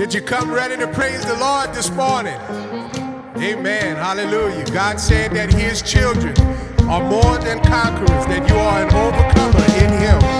Did you come ready to praise the Lord this morning? Amen. Hallelujah. God said that his children are more than conquerors, that you are an overcomer in him.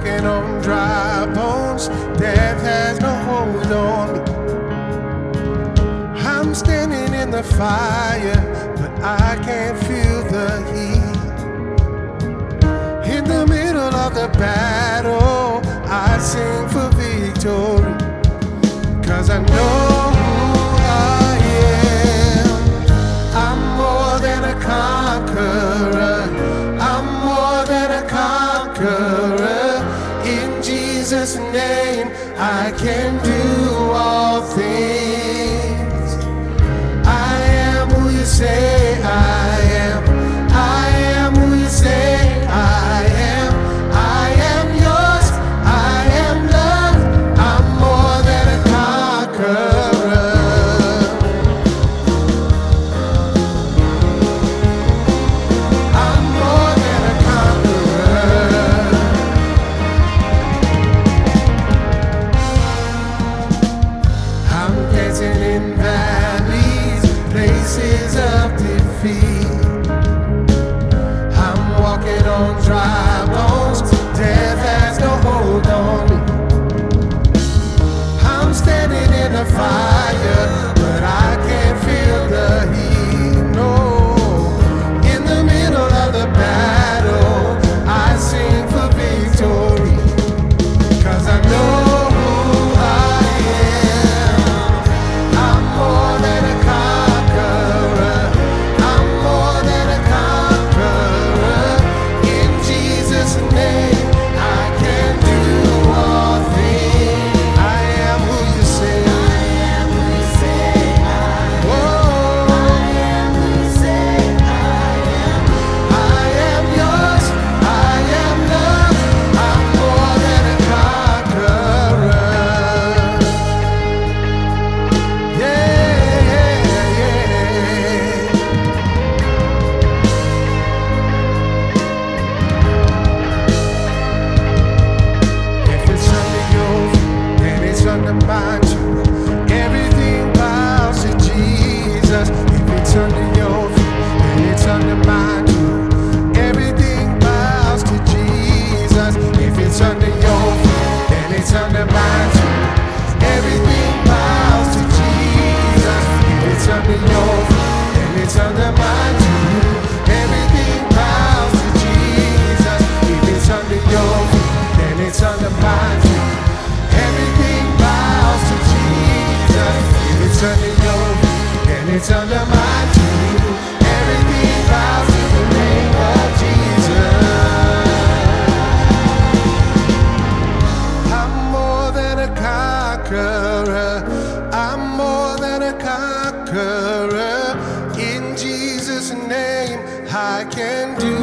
walking on dry bones. Death has no hold on me. I'm standing in the fire, but I can't feel the heat. In the middle of the battle, I sing for victory. Cause I know. I can't do dry bones. Death has no hold on me. I'm standing in the fire. conqueror. I'm more than a conqueror. In Jesus' name, I can do.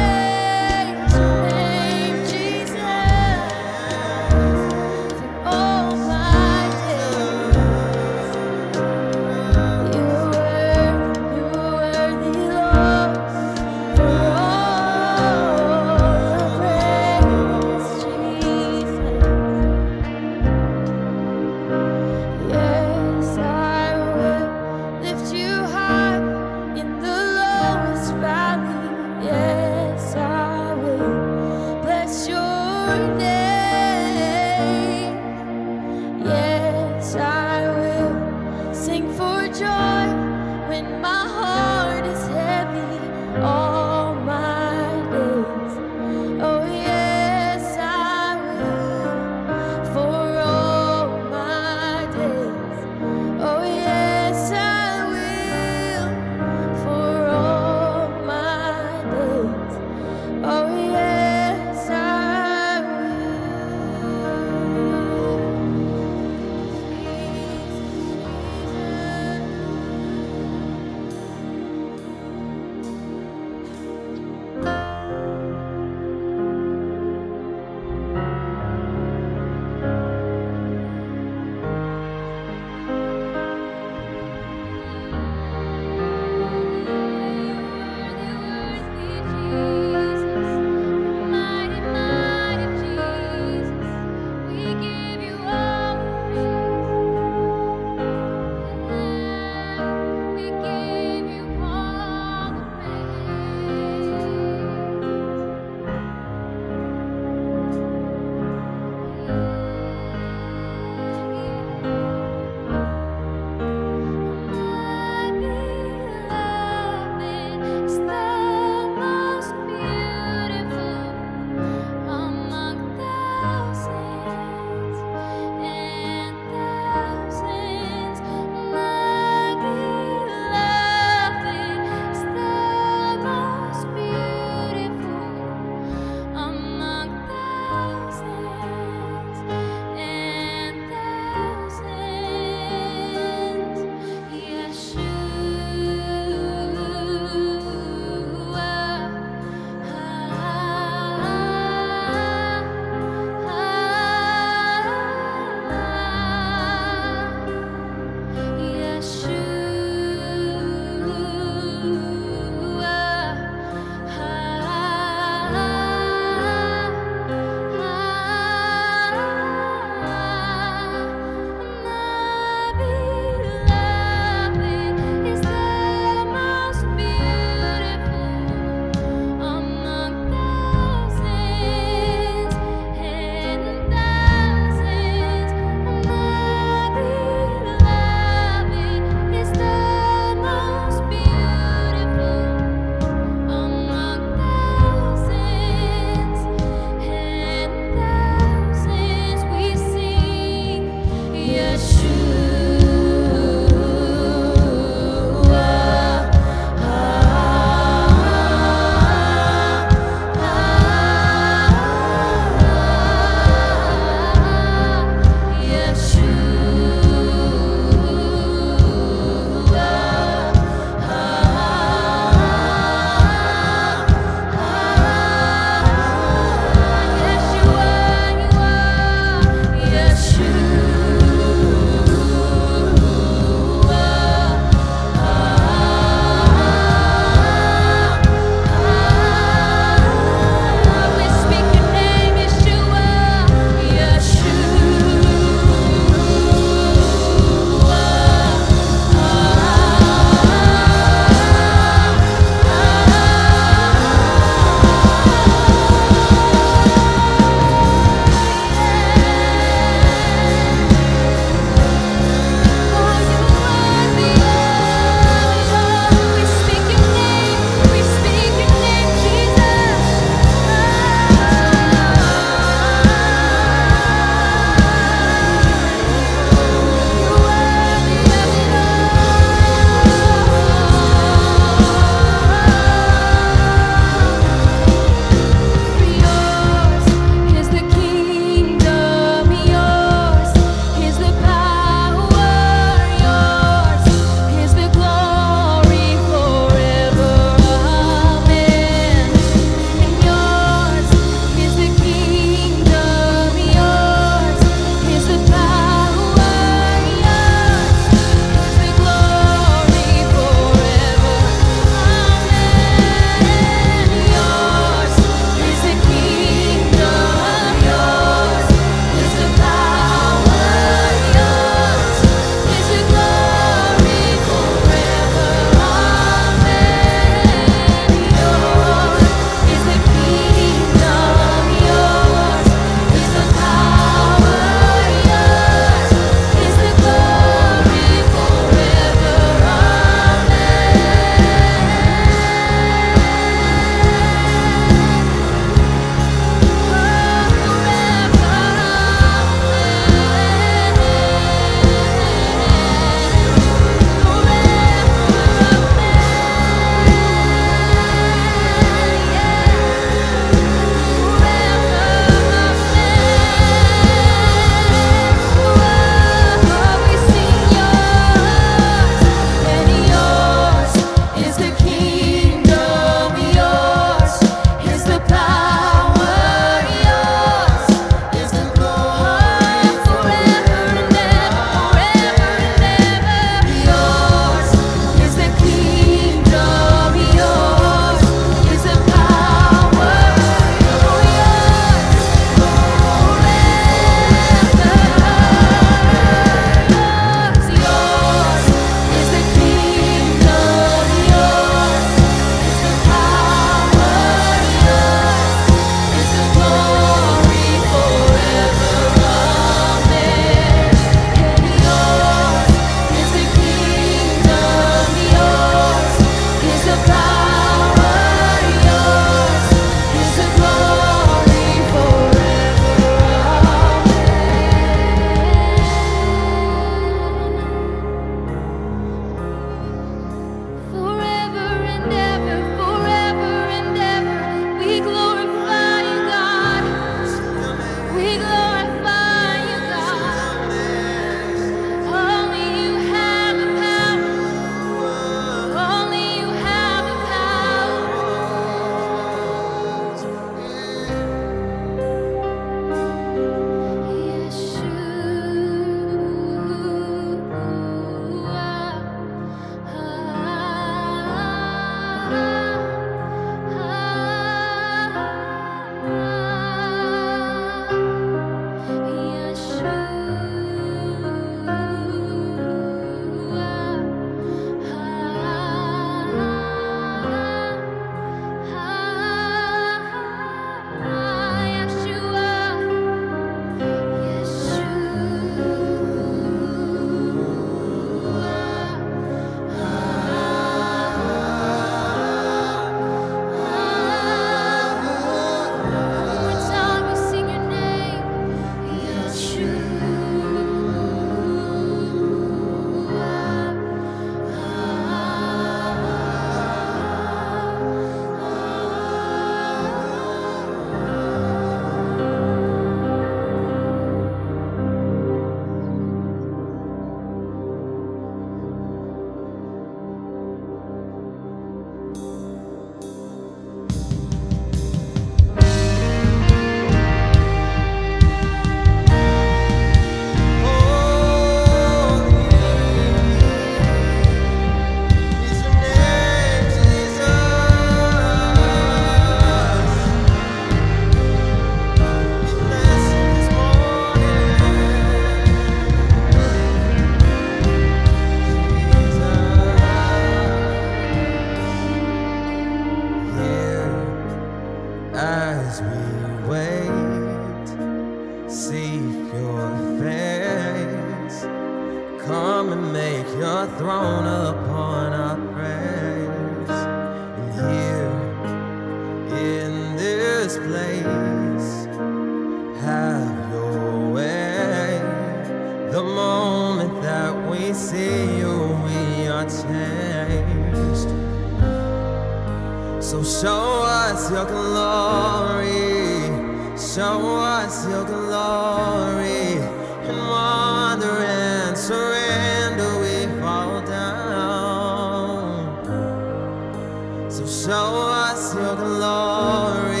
Show us your glory,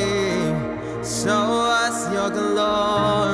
show us your glory.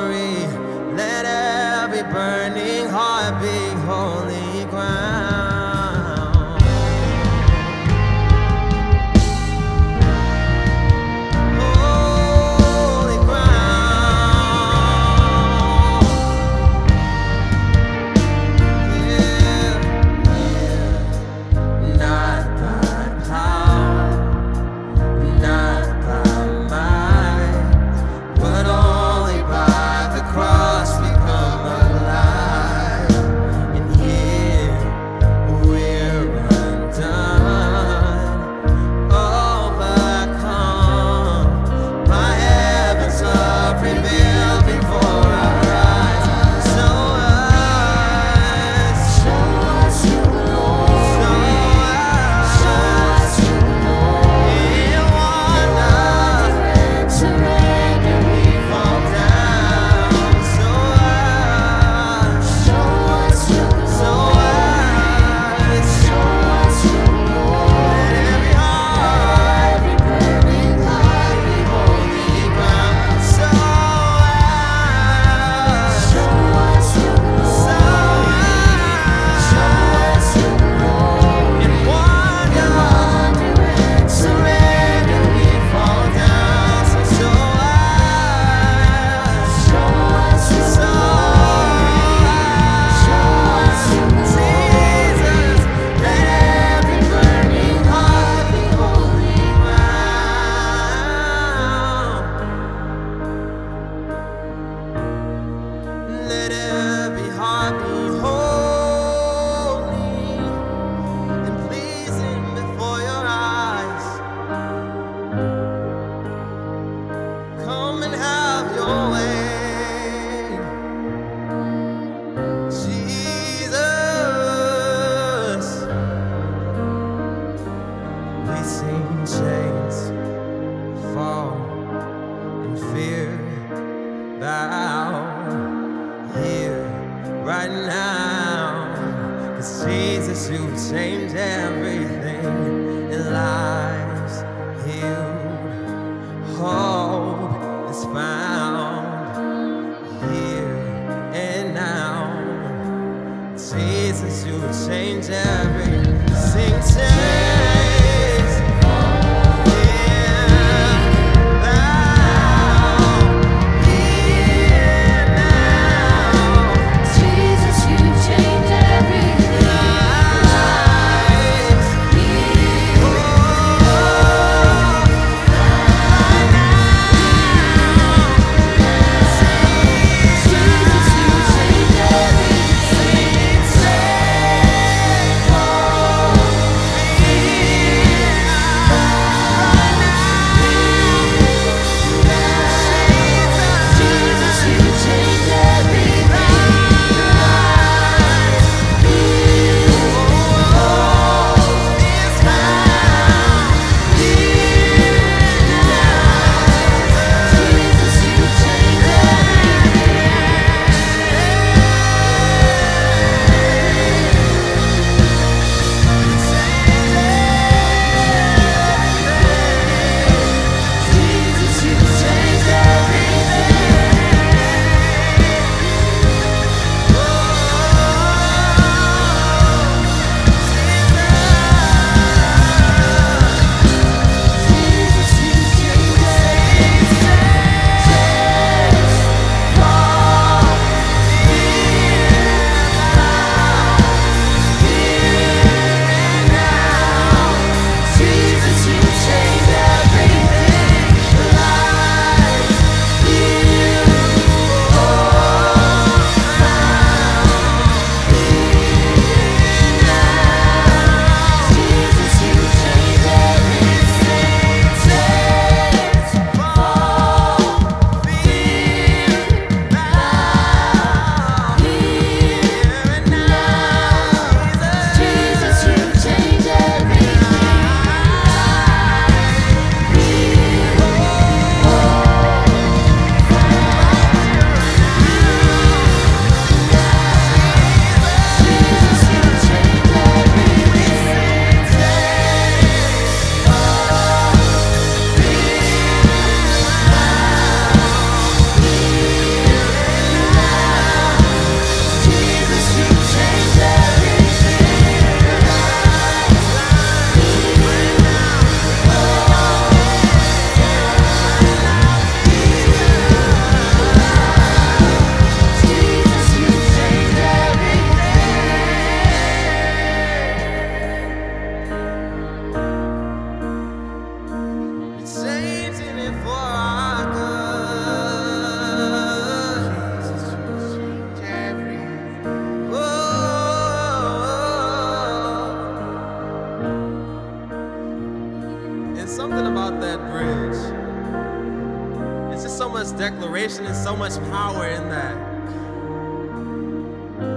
So much power in that.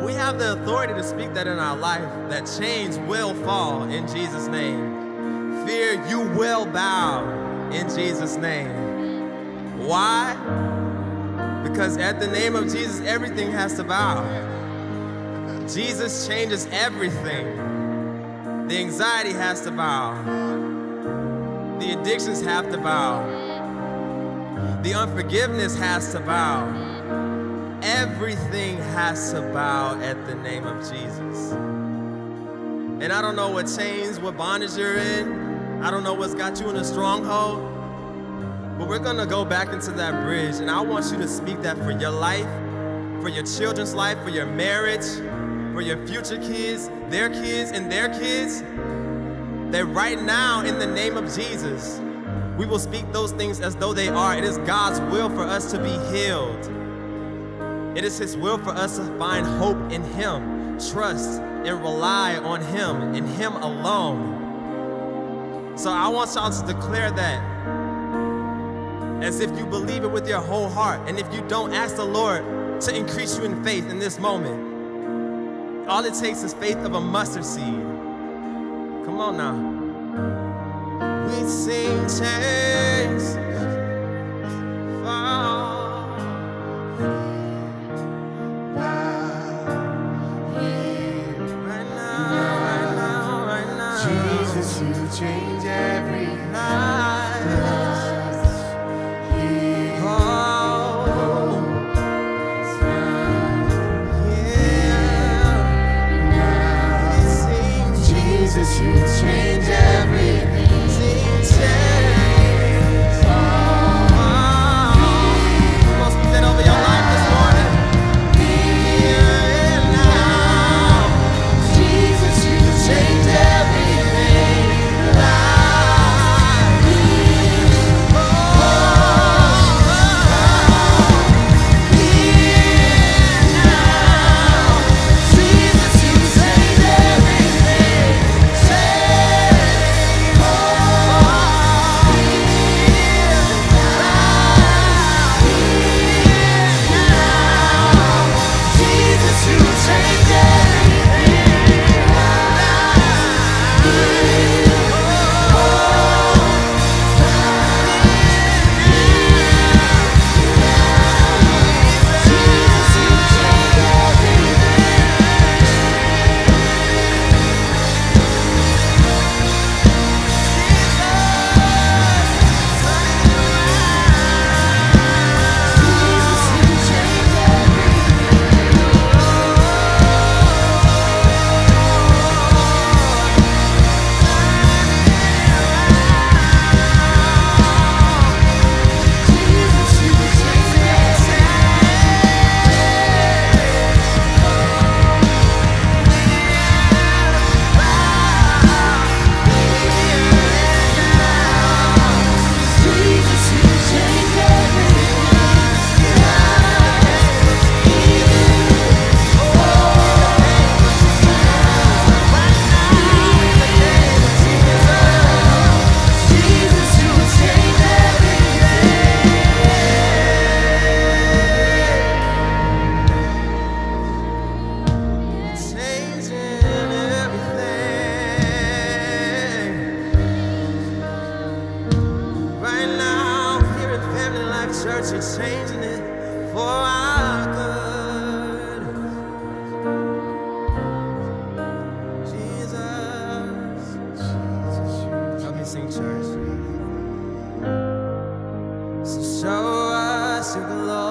We have the authority to speak that in our life, that chains will fall in Jesus' name. Fear, you will bow in Jesus' name. Why? Because at the name of Jesus, everything has to bow. Jesus changes everything. The anxiety has to bow. The addictions have to bow. The unforgiveness has to bow. Everything has to bow at the name of Jesus. And I don't know what chains, what bondage you're in. I don't know what's got you in a stronghold. But we're gonna go back into that bridge, and I want you to speak that for your life, for your children's life, for your marriage, for your future kids, their kids, and their kids. That right now, in the name of Jesus, we will speak those things as though they are. It is God's will for us to be healed. It is His will for us to find hope in Him, trust and rely on Him and Him alone. So I want y'all to declare that as if you believe it with your whole heart. And if you don't, ask the Lord to increase you in faith in this moment. All it takes is faith of a mustard seed. Come on now. We sing chains your glory.